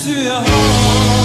To your heart.